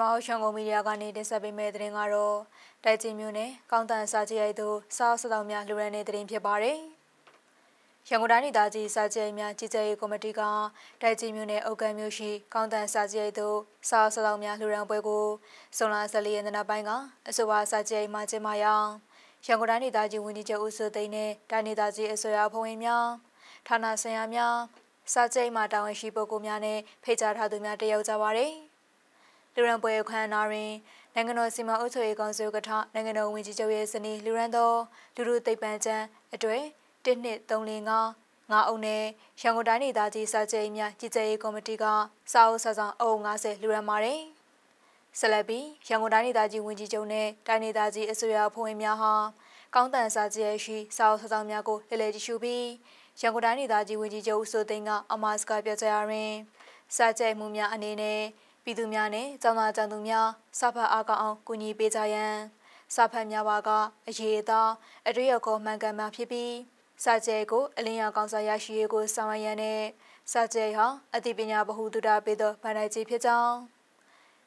မဟုတ်ရှန်ကုန်မီဒီယာကနေတင်ဆက်ပေးမယ့်သတင်းကတော့တိုက်ကြီးမျိုးနဲ့ကောင်းတန်စာကြည့်ရိုက်သူစားအုပ်ဆောင်များလူရန်တဲ့သတင်းဖြစ်ပါတယ်။ရန်ကုန်တိုင်းဒေသကြီးစာကြည့်ရိုက်များကြီးကြပ်ရေးကော်မတီကတိုက်ကြီးမျိုးနဲ့အုတ်ကံမျိုးရှိကောင်းတန်စာကြည့်ရိုက်သူစားအုပ်ဆောင်များလူရန်ပွဲကိုဇွန်လ14ရက်နေ့ပိုင်းကအဆိုပါစာကြည့်ရိုက်မှကျင်းပရာရန်ကုန်တိုင်းဒေသကြီးဝန်ကြီးချုပ်ဦးစိုးသိန်းနဲ့တိုင်းဒေသကြီးအစိုးရဖွဲ့ဝင်များ ဌာနဆိုင်ရာများစာကြည့်မှတာဝန်ရှိပုဂ္ဂိုလ်များနဲ့ဖိတ်ကြားထားသူများတက်ရောက်ကြပါရယ်။လူရန်ပွဲအခမ်းအနားတွင်နိုင်ငံတော်စီမံအုပ်ချုပ်ရေးကောင်စီဥက္ကဋ္ဌနိုင်ငံတော်ဝန်ကြီးချုပ်ရဲ့ဇနီးလူရန်တော်လူလူသိပ္ပံကျန်းအတွေ့1နှစ်345ငါအုပ်နဲ့ရန်ကုန်တိုင်းဒေသကြီးစာကြိမ်များကြီးကြပ်ရေးကော်မတီကစာအုပ်စာဆောင်အုပ်90လူရန်ပါတယ်။ဆက်လက်ပြီးရန်ကုန်တိုင်းဒေသကြီးဝန်ကြီးချုပ်နဲ့တိုင်းဒေသကြီးအစိုးရဖွဲ့ဝင်များဟာကောင်းတန်စာကြည့်ရရှိစာအုပ်စာဆောင်များကိုလှည့်လည်ကြည့်ရှုပြီး ရန်ကုန်တိုင်းဒေသကြီးဝန်ကြီးချုပ်ဦးစိုးသိန်းကအမတ်စကားပြောကြားရရင်စာကြိမ်မှုများအနေနဲ့ပြည်သူများနဲ့ကျောင်းသားကျောင်းသူများစာဖတ်အားကောင်းအောင်ကူညီပေးကြရန်စာဖတ်များပါကအရေးအသားအတွေ့အကြုံမှန်ကန်မှဖြစ်ပြီးစာကြဲကိုအလင်းရောင်ကောင်းစားရရှိရေးကိုဆောင်ရွက်ရန်နဲ့စာကြဲဟာအသိပညာဗဟုသုတပေးသောဗန္ဒိုင်ကြီးဖြစ်ကြောင်း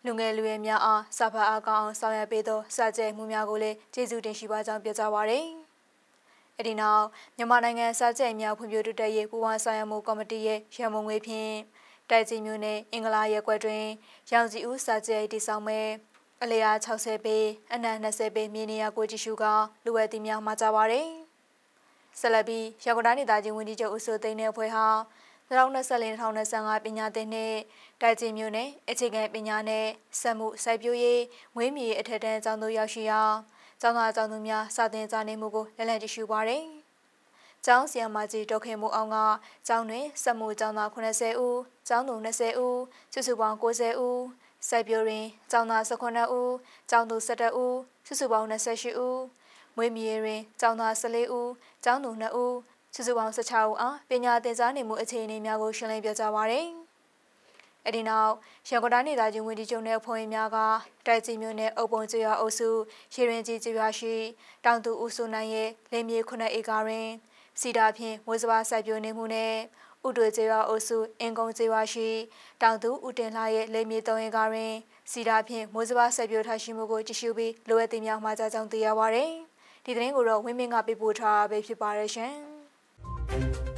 လူငယ်လူရွယ်များအားစာဖတ်အားကောင်းအောင်ဆောင်ရွက်ပေးသောစာကြဲမှုများကိုလည်းကျေးဇူးတင်ရှိပါကြောင်းပြောကြားပါရယ်။ အဒီနောက်မြန်မာနိုင်ငံစာကြဲများဖွံ့ဖြိုးတိုးတက်ရေးပူးပေါင်းဆောင်ရွက်မှုကော်မတီရဲ့ရန်ပုံငွေဖြင့်တိုက်ကြီးမျိုးနဲ့အင်္ဂလာရက်ကွက်တွင်ရောင်စီဦးစာကြဲတည်ဆောင်မဲ့အလျာ60ပေအနံ20ပေမြေနေရာကိုကြည့်ရှုကလူဝဲတီများမှာကြပါရယ်ဆလဘီရန်ကုန်တိုင်းဒေသကြီးဝန်ကြီးချုပ်ဦးစိုးသိန်းတဲ့အဖွဲ့ဟာ2024-2025ပညာသင်နှစ်တိုက်ကြီးမျိုးနဲ့အခြေခံပညာနဲ့စက်မှုစိုက်ပျိုးရေးငွေမြေအထက်တန်းကျောင်းသူရောက်ရှိရာ ကျောင်းသားကျောင်းသူများစာသင်ကြားနေမှုကိုလက်လက်တရှုပါရယ်ကျောင်းဆီယမကြီးဒေါခင်မိုးအောင်ကကျောင်းတွင်စက်မှုကျောင်းသား80ဦးကျောင်းသူ20ဦးစုစုပေါင်း90ဦးစိုက်ပျိုးတွင်ကျောင်းသား18ဦးကျောင်းသူ17ဦးစုစုပေါင်း28ဦးမွေးမြူရေးတွင်ကျောင်းသား14ဦးကျောင်းသူ2ဦးစုစုပေါင်း16ဦးအားပညာသင်ကြားနေမှုအခြေအနေများကိုရှင်းလင်းပြကြပါရယ် အဒီနောက်ရန်ကုန်တိုင်းဒေသကြီးဝန်ကြီးချုပ်နဲ့အဖွဲ့ဝင်များကတိုက်ကြီးမြို့နယ်အုပ်ပုံကျွော်အုပ်စုရေရင်ကြီးကျွော်ရှိတောင်သူဦးစုနိုင်ရဲ့လင်းမြေ9ဧကတွင်စီတာဖြင့်မိုးစပါစိုက်ပျိုးနေမှုနဲ့ဥတွေကျေးရွာအုပ်စုအင်ကုန်းကျေးရွာရှိတောင်သူဦးတင်လှရဲ့လေမြေသုံးရင်ကားတွင်စီတာဖြင့်မိုးစပါစိုက်ပျိုးထားရှိမှုကိုကြည့်ရှုပြီးလိုအပ်သည့်များမှာကြားကြောင်းသိရပါရယ်ဒီသတင်းကိုတော့ဝင်းမင်းကပြပို့ထားပဲဖြစ်ပါရရှင်